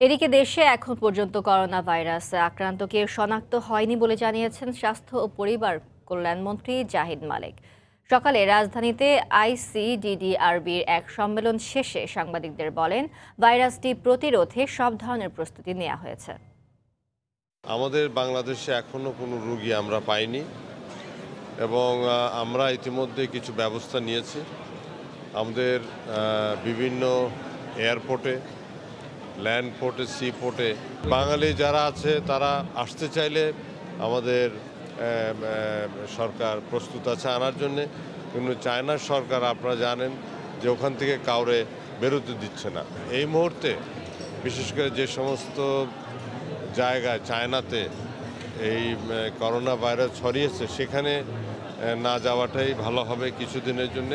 এদিকে দেশে এখন পর্যন্ত করোনা ভাইরাস আক্রান্ত কেউ শনাক্ত হয়নি বলে জানিয়েছেন স্বাস্থ্য ও পরিবার কল্যাণমন্ত্রী জাহিদ মালিক। সকালে রাজধানীতে আইসিডিডিআরবির এক সম্মেলন শেষে সাংবাদিকদের বলেন, ভাইরাসটি প্রতিরোধে সব ধরনের প্রস্তুতি নেওয়া হয়েছে। আমাদের বাংলাদেশে এখনও কোনো রুগী আমরা পাইনি এবং আমরা ইতিমধ্যে কিছু ব্যবস্থা নিয়েছি। আমাদের বিভিন্ন এয়ারপোর্টে ল্যান্ড পোর্টে, সি পোর্টে। বাঙালি যারা আছে, তারা আসতে চাইলে আমাদের সরকার প্রস্তুত আছে আনার জন্যে। কিন্তু চায়নার সরকার আপনারা জানেন যে ওখান থেকে কাউরে বেরোতে দিচ্ছে না। এই মুহূর্তে বিশেষ করে যে সমস্ত জায়গায় চায়নাতে এই করোনা ভাইরাস ছড়িয়েছে, সেখানে না যাওয়াটাই ভালো হবে কিছুদিনের জন্য।